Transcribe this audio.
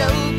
show.